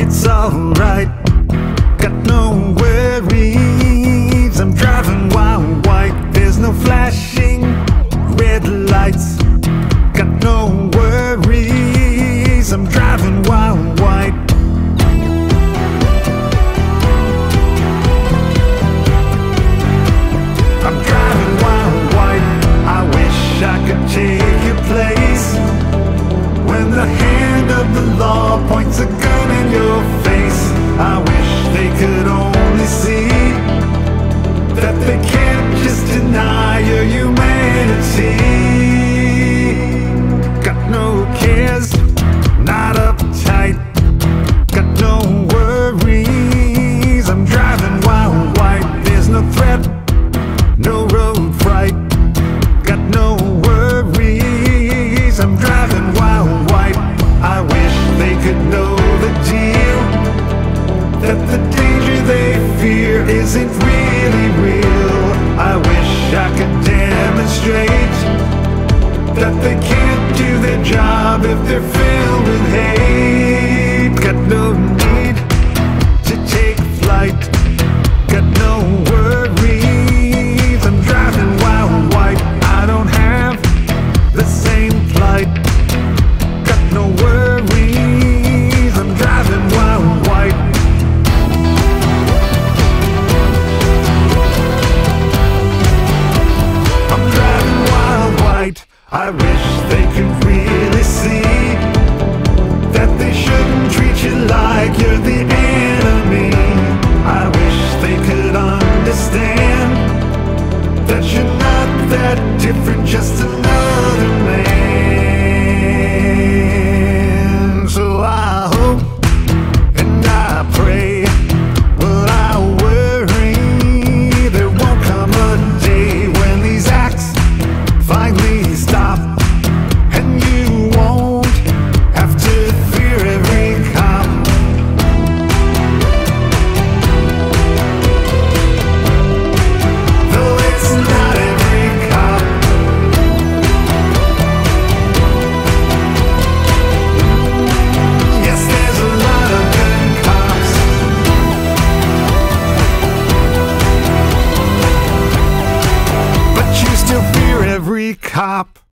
it's alright. Got no worries. I'm driving while white. There's no flashing red lights. Got no worries. I'm driving while white. I'm driving while white. I wish I could take your place. When the hand of the law points a gun humanity. Got no cares, not uptight. Got no worries. I'm driving while white. There's no threat, no road fright. Got no worries. I'm driving while white. I wish they could know the deal. That the danger they fear isn't really real. I wish I could demonstrate that they can't do their job if they're filled with hate. Got no I wish they could really see that they shouldn't treat you like you're the enemy. I wish they could understand that you're not that different, just another. Cop.